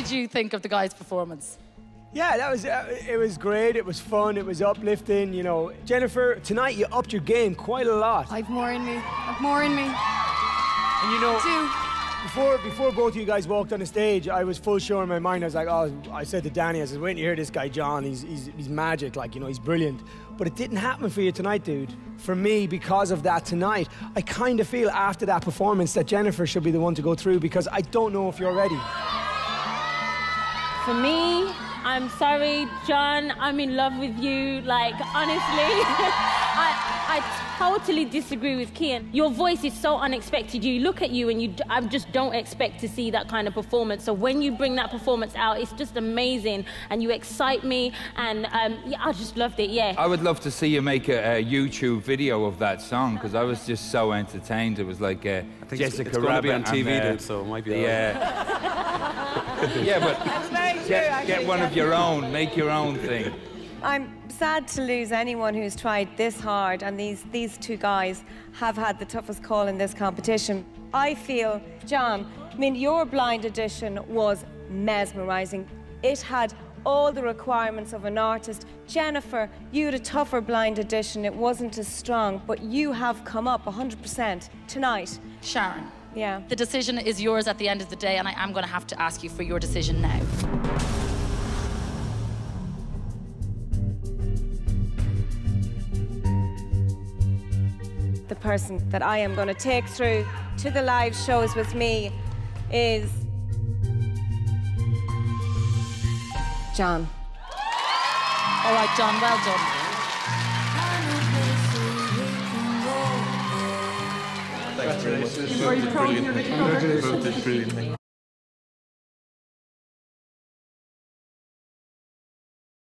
Did you think of the guy's performance? Yeah, that was uh, it was great. It was fun. It was uplifting. You know, Jennifer, tonight you upped your game quite a lot. I've more in me. I've more in me. And you know, before before both of you guys walked on the stage, I was full sure in my mind. I was like, oh, I said to Danny, I said, wait you hear this guy John. He's he's he's magic. Like you know, he's brilliant. But it didn't happen for you tonight, dude. For me, because of that tonight, I kind of feel after that performance that Jennifer should be the one to go through because I don't know if you're ready. For me, I'm sorry, John. I'm in love with you. Like, honestly, I, I totally disagree with Kian. Your voice is so unexpected. You look at you and you, d- I just don't expect to see that kind of performance. So when you bring that performance out, it's just amazing, and you excite me. And um, yeah, I just loved it. Yeah. I would love to see you make a, a YouTube video of that song because I was just so entertained. It was like uh, I think it's- Jessica it's gonna be Rabbit on TV, and, uh, dude, so it might be Yeah. yeah, but get, get one of your own. Make your own thing. I'm sad to lose anyone who's tried this hard, and these, these two guys have had the toughest call in this competition. I feel, John, I mean, your blind audition was mesmerizing. It had all the requirements of an artist. Jennifer, you had a tougher blind audition. It wasn't as strong, but you have come up 100% tonight. Sharon, Yeah. the decision is yours at the end of the day, and I am going to have to ask you for your decision now. The person that I am going to take through to the live shows with me is John. All right, John, well done. Congratulations. Both did